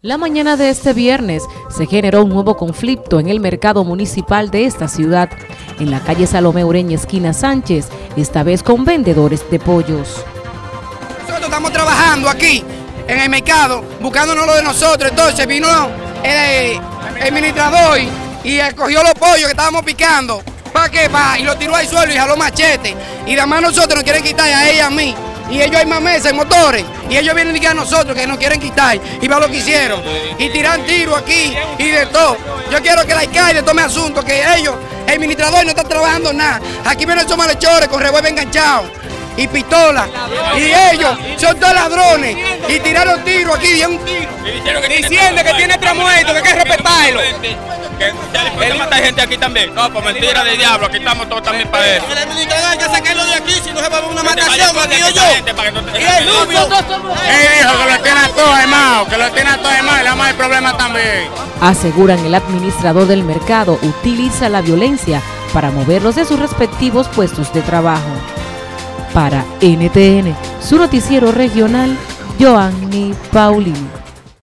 La mañana de este viernes se generó un nuevo conflicto en el mercado municipal de esta ciudad, en la calle Salomé Ureña, esquina Sánchez, esta vez con vendedores de pollos. Nosotros estamos trabajando aquí, en el mercado, buscándonos lo de nosotros, entonces vino el, administrador y cogió los pollos que estábamos picando, ¿para qué? Pa, y lo tiró al suelo y jaló machete, y además nosotros nos quieren quitar a ella a mí y ellos hay más mesas, motores, y ellos vienen a nosotros que nos quieren quitar, y va lo que hicieron, y tiran tiro aquí y de todo. Yo quiero que la alcalde tome asunto, que ellos, el administrador no está trabajando nada. Aquí vienen esos malhechores con revólver enganchado y pistola, y ellos son todos ladrones, y tiraron tiro aquí, y un tiro, diciendo que tiene tres muertos, que hay que respetarlo que él mata gente aquí también. No, por mentira de diablo, aquí estamos todos también para eso. El administrador hay que sacarlo de aquí, si no se va a una matación, digo yo. Y el rubio. Él dijo que lo tiene todo hermano, que lo tiene todo hermano, y le vamos el problema también. Aseguran el administrador del mercado utiliza la violencia para moverlos de sus respectivos puestos de trabajo. Para NTN, su noticiero regional, Joanny Paulino.